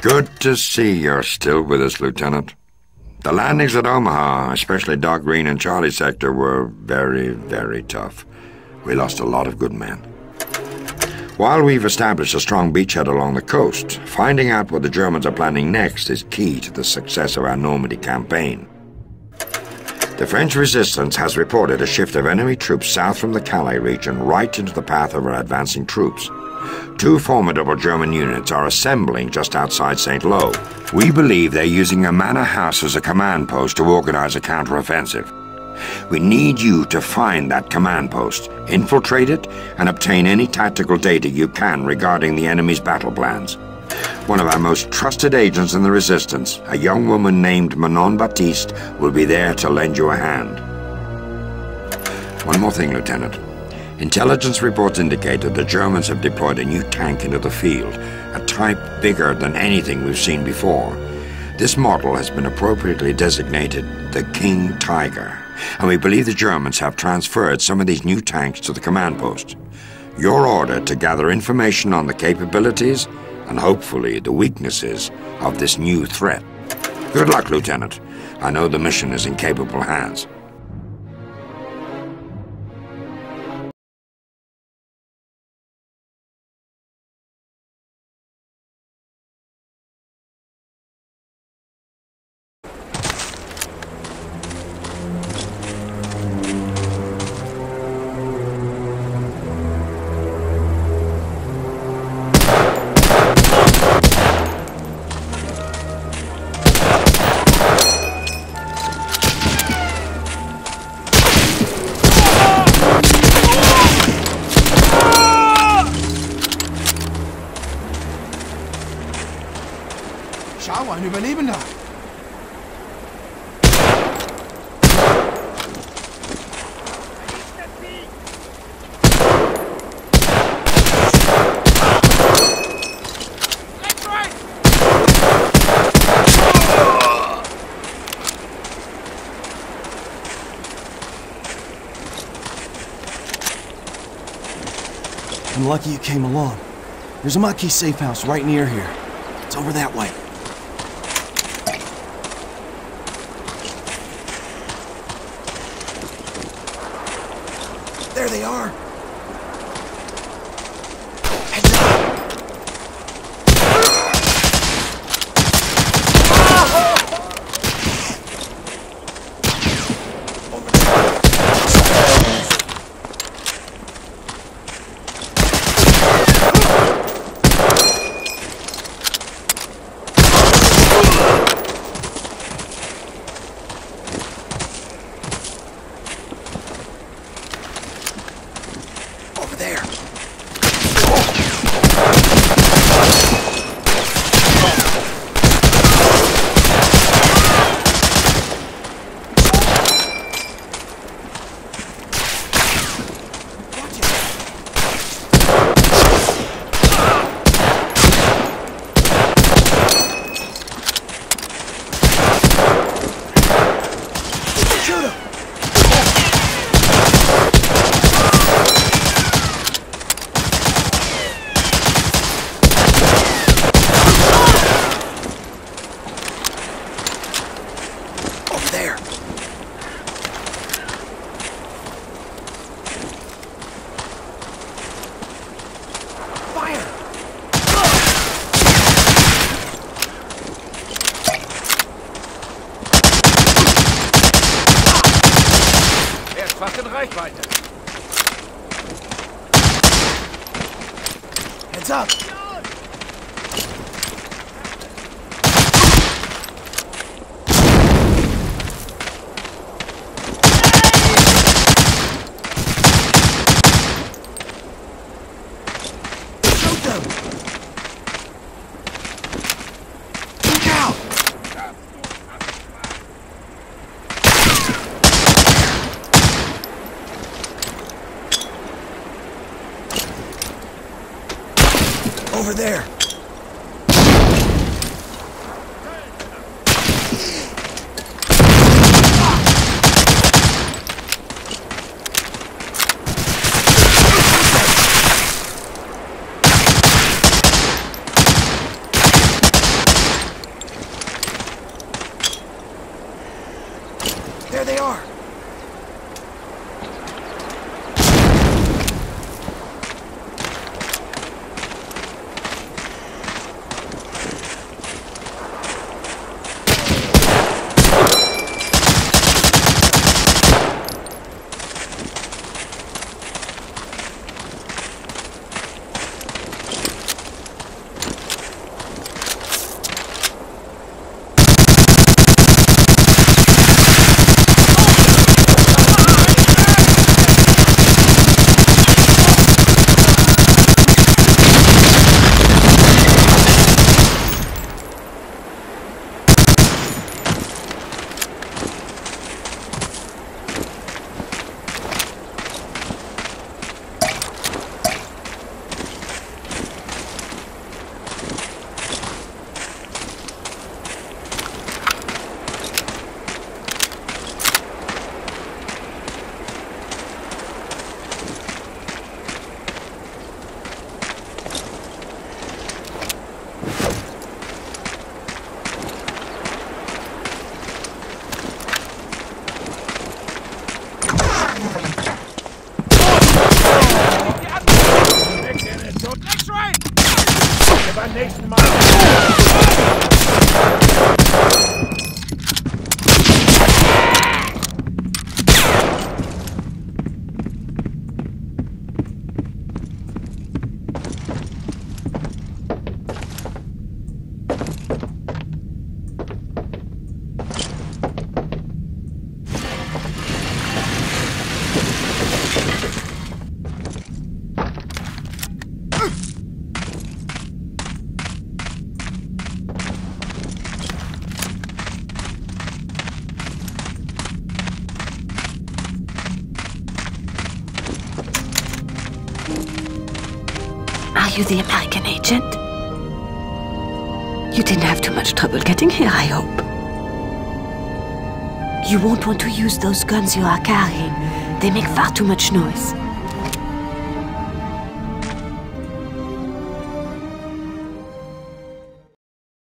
Good to see you're still with us, Lieutenant. The landings at Omaha, especially Dog Green and Charlie Sector, were very, very tough. We lost a lot of good men. While we've established a strong beachhead along the coast, finding out what the Germans are planning next is key to the success of our Normandy campaign. The French resistance has reported a shift of enemy troops south from the Calais region right into the path of our advancing troops. Two formidable German units are assembling just outside St. Lo. We believe they're using a manor house as a command post to organize a counteroffensive. We need you to find that command post, infiltrate it, and obtain any tactical data you can regarding the enemy's battle plans. One of our most trusted agents in the Resistance, a young woman named Manon Batiste, will be there to lend you a hand. One more thing, Lieutenant. Intelligence reports indicate that the Germans have deployed a new tank into the field, a type bigger than anything we've seen before. This model has been appropriately designated the King Tiger and we believe the Germans have transferred some of these new tanks to the command post. Your order to gather information on the capabilities and hopefully the weaknesses of this new threat. Good luck, Lieutenant. I know the mission is in capable hands. I'm lucky you came along. There's a Maquis safe house right near here. It's over that way. They are! weiter. Heads up! Over there. There they are! You the American agent? You didn't have too much trouble getting here, I hope. You won't want to use those guns you are carrying. They make far too much noise.